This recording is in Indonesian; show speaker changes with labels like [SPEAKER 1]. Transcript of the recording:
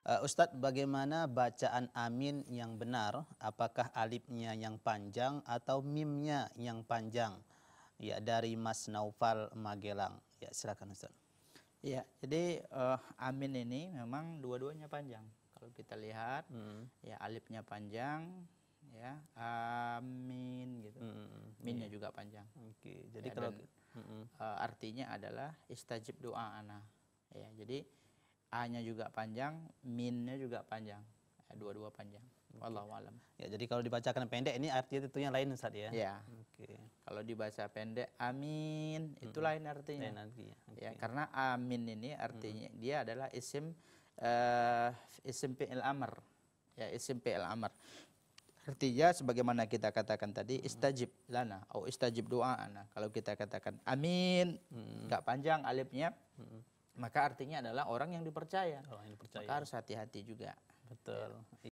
[SPEAKER 1] Uh, Ustadz, bagaimana bacaan amin yang benar? Apakah alifnya yang panjang atau mimnya yang panjang? Ya, dari Mas Naufal Magelang. Ya, silakan Ustadz.
[SPEAKER 2] Ya, jadi uh, amin ini memang dua-duanya panjang. Kalau kita lihat, hmm. ya alifnya panjang, ya amin gitu. Hmm, Minnya iya. juga panjang.
[SPEAKER 1] Oke, jadi ya, kalau dan,
[SPEAKER 2] uh, artinya adalah istajib doa ana. Ya, jadi A-nya juga panjang, minnya juga panjang. Ya, dua-dua panjang. Okay. Wallahu alam.
[SPEAKER 1] Ya, jadi kalau dibacakan pendek ini artinya tentunya lain Ustaz ya.
[SPEAKER 2] Ya. Oke. Okay. Kalau dibaca pendek amin itu hmm. lain artinya. Lain artinya. Okay. Ya, karena amin ini artinya hmm. dia adalah isim uh, isim fi'il amr. Ya, isim fi'il amr. Artinya sebagaimana kita katakan tadi hmm. istajib lana atau istajib doa ana. Kalau kita katakan amin, hmm. nggak panjang alifnya. Hmm maka artinya adalah orang yang dipercaya. Orang yang dipercaya. Maka harus hati-hati juga.
[SPEAKER 1] Betul. Ya.